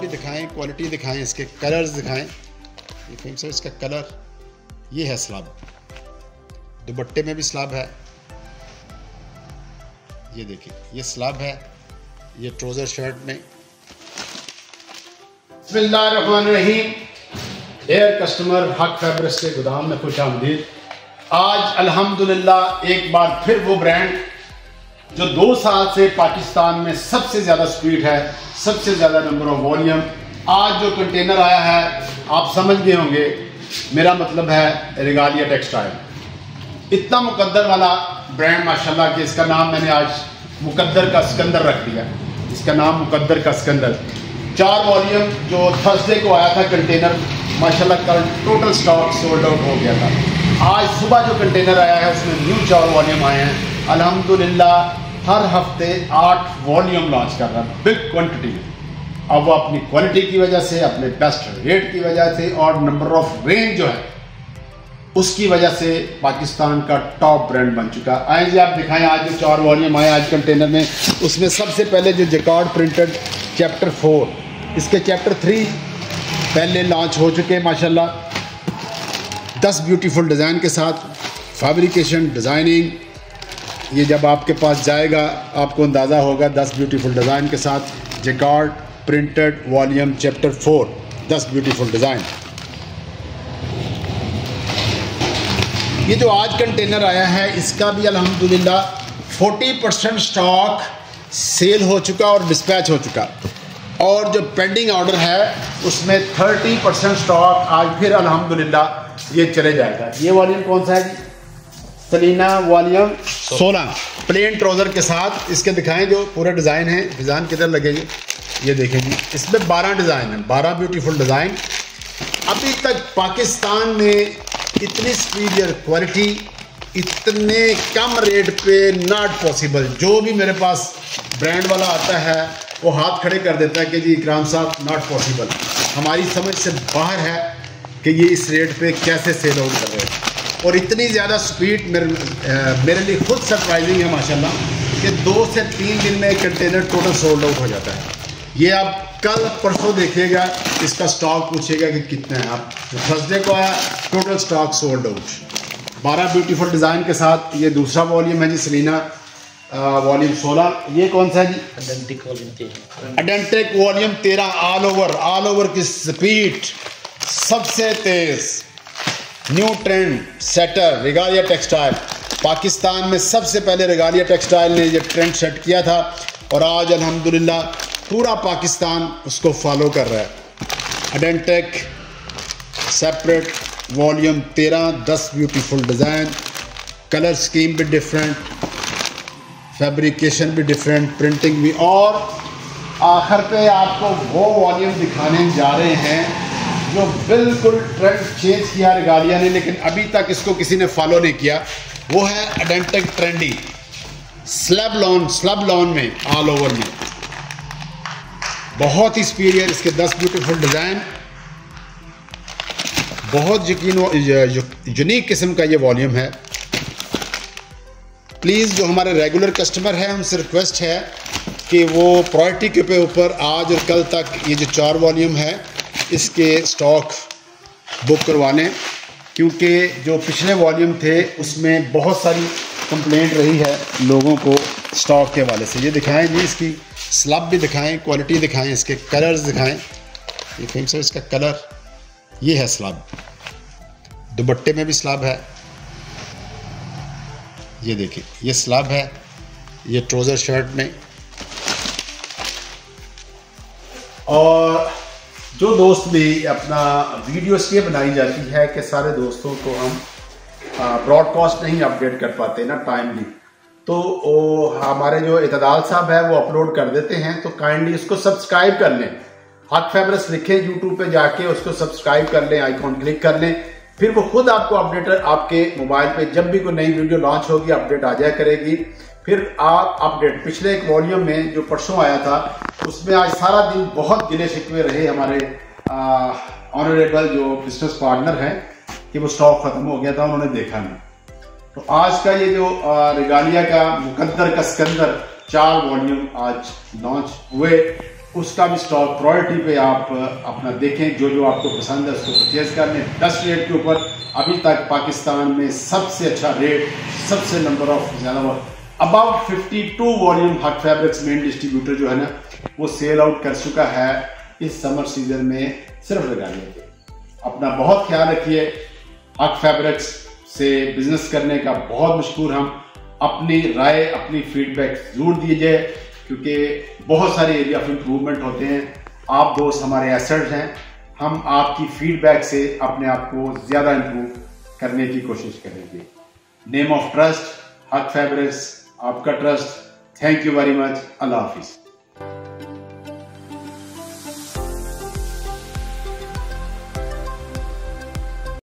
भी दिखाएँ क्वालिटी दिखाएँ, इसके कलर्स दिखाएँ। ये फ़िल्म सर इसका कलर ये है स्लब दुपट्टे में भी स्लब है। ये देखिए, ये स्लब है, ये ट्रोज़र शर्ट में। Rahim air customer Haq fabric के गोदाम में खुश आमदीद। आज अल्हम्दुलिल्लाह एक बार फिर वो ब्रांड जो दो साल से पाकिस्तान में सबसे ज़्यादा स्पीड है, सबसे ज़्यादा नंबर ऑफ़ वॉल्यूम आज जो कंटेनर आया है, आप समझ गए होंगे, मेरा मतलब है रिगालिया टेक्सटाइल इतना मुकद्दर वाला ब्रांड माशाल्लाह, कि इसका नाम मैंने आज मुकद्दर का सिकंदर रख दिया। इसका नाम मुकद्दर का सिकंदर। चार वॉल्यूम जो थर्सडे को आया था कंटेनर माशाल्लाह, कल टोटल स्टॉक सोल्ड आउट हो गया था। आज सुबह जो कंटेनर आया है, उसमें न्यू चार वॉल्यूम आए हैं। अल्हम्दुलिल्लाह, हर हफ़्ते आठ वॉल्यूम लॉन्च कर रहा है, बिग क्वांटिटी में। अब वो अपनी क्वालिटी की वजह से, अपने बेस्ट रेट की वजह से और नंबर ऑफ़ रेंज जो है, उसकी वजह से पाकिस्तान का टॉप ब्रांड बन चुका है। आए जी, आप दिखाएँ, आज जो चार वॉल्यूम आए, आज कंटेनर में, उसमें सबसे पहले जो जिकॉर्ड प्रिंटेड चैप्टर फोर इसके चैप्टर थ्री पहले लॉन्च हो चुके हैं, माशाल्लाह। दस ब्यूटीफुल डिज़ाइन के साथ फैब्रिकेशन डिज़ाइनिंग ये जब आपके पास जाएगा, आपको अंदाज़ा होगा दस ब्यूटीफुल डिज़ाइन के साथ। Jacquard printed volume chapter four दस ब्यूटीफुल डिज़ाइन ये जो आज कंटेनर आया है, इसका भी अल्हम्दुलिल्लाह 40 परसेंट स्टॉक सेल हो चुका और डिस्पैच हो चुका। और जो पेंडिंग ऑर्डर है, उसमें 30 परसेंट स्टॉक आज फिर अल्हम्दुलिल्लाह ये चले जाएगा। ये वॉल्यूम कौन सा है जी? सलीना वॉल्यूम 16 प्लेन ट्राउज़र के साथ इसके दिखाएँ जो पूरा डिज़ाइन है, डिज़ाइन किधर लगेगी ये देखें जी। इसमें 12 डिज़ाइन है 12 ब्यूटीफुल डिज़ाइन अभी तक पाकिस्तान में इतनी सुपीरियर क्वालिटी इतने कम रेट पे नॉट पॉसिबल जो भी मेरे पास ब्रांड वाला आता है, वो हाथ खड़े कर देता है कि जी, इकराम साहब नॉट पॉसिबल हमारी समझ से बाहर है कि ये इस रेट पे कैसे सेल आउट कर रहे हैं। और इतनी ज़्यादा स्पीड मेरे मेरे लिए खुद सरप्राइजिंग है माशाल्लाह कि दो से तीन दिन में एक कंटेनर टोटल सोल्ड आउट हो जाता है। ये आप कल परसों देखिएगा इसका स्टॉक पूछेगा कि कितना है आप। थर्सडे को आया टोटल स्टॉक सोल्ड आउट बारह ब्यूटीफुल डिज़ाइन के साथ ये दूसरा वॉल्यूम है जी सलीना वॉल्यूम सोलह। ये कौन सा है जी? अडेंटिक वॉल्यूम तेरह। ऑल ओवर ऑल ओवर की स्पीड सबसे तेज। New trend, setter, Regalia textile. Pakistan में सबसे पहले रिगालिया टेक्सटाइल ने ये ट्रेंड सेट किया था और आज अल्हम्दुलिल्लाह पूरा पाकिस्तान उसको फॉलो कर रहा है। अडेंटेक सेपरेट वॉल्यूम तेरह, दस ब्यूटीफुल डिज़ाइन कलर स्कीम भी डिफरेंट फैब्रिकेशन भी डिफरेंट प्रिंटिंग भी। और आखिर पे आपको वो वॉल्यूम दिखाने जा रहे हैं जो बिल्कुल ट्रेंड चेंज किया रिगालिया ने, लेकिन अभी तक इसको किसी ने फॉलो नहीं किया। वो है authentic trendy slub lawn slub lawn में ऑल ओवर में। बहुत ही सुपीरियर इसके 10 ब्यूटीफुल डिज़ाइन बहुत यकीन यूनिक किस्म का ये वॉल्यूम है। प्लीज़ जो हमारे रेगुलर कस्टमर हैं उनसे रिक्वेस्ट है कि वो प्रायोरिटी के ऊपर, आज और कल तक ये जो चार वॉल्यूम है इसके स्टॉक बुक करवा लें क्योंकि जो पिछले वॉल्यूम थे, उसमें बहुत सारी कंप्लेंट रही है लोगों को स्टॉक के हवाले से। ये दिखाएँ जी इसकी स्लब भी दिखाएँ क्वालिटी दिखाएँ, इसके कलर्स दिखाएँ। ये फ़िल्म सर इसका कलर ये है स्लब दुपट्टे में भी स्लब है। ये देखिए, ये स्लब है, ये ट्रोज़र शर्ट में। और जो दोस्त भी अपना वीडियो इसलिए बनाई जाती है कि सारे दोस्तों को हम ब्रॉडकास्ट नहीं अपडेट कर पाते, ना टाइमली तो वो हमारे जो इतदाल साहब है, वो अपलोड कर देते हैं तो काइंडली उसको सब्सक्राइब कर लें। हक फेबरस लिखे यूट्यूब पे जाके, उसको सब्सक्राइब कर लें आइकॉन क्लिक कर लें। फिर वो खुद आपको अपडेटर आपके मोबाइल पे, जब भी कोई नई वीडियो लॉन्च होगी अपडेट आ जाया करेगी। फिर आप अपडेट पिछले एक वॉल्यूम में जो परसों आया था उसमें आज सारा दिन बहुत गिले शिकवे रहे हमारे ऑनरेबल जो बिज़नेस पार्टनर हैं, कि वो स्टॉक खत्म हो गया था, उन्होंने देखा नहीं। तो आज का ये जो रिगालिया का मुकद्दर का सिकंदर चार वॉल्यूम आज लॉन्च हुए। उसका भी स्टॉक प्रायोरिटी पे आप, अपना देखें, जो जो आपको पसंद है उसको परचेज कर लें बेस्ट रेट के ऊपर अभी तक पाकिस्तान में सबसे अच्छा रेट सबसे नंबर ऑफ़ ज़्यादा about 52 volume Haq fabrics main distributor जो है ना वो सेल आउट कर चुका है इस समर सीज़न में, सिर्फ़ लगाने के अपना बहुत ख्याल रखिए। हक फैब्रिक्स से बिज़नेस करने का बहुत मशहूर हम। अपनी राय, अपनी फीडबैक ज़रूर दीजिए, क्योंकि बहुत सारे एरिया ऑफ़ इम्प्रूवमेंट होते हैं। आप दोस्त हमारे एसेट हैं। हम आपकी फीडबैक से अपने आप को ज़्यादा इम्प्रूव करने की कोशिश करेंगे। Name of trust Haq fabrics आपका trust thank you very much अल्लाह हाफिज़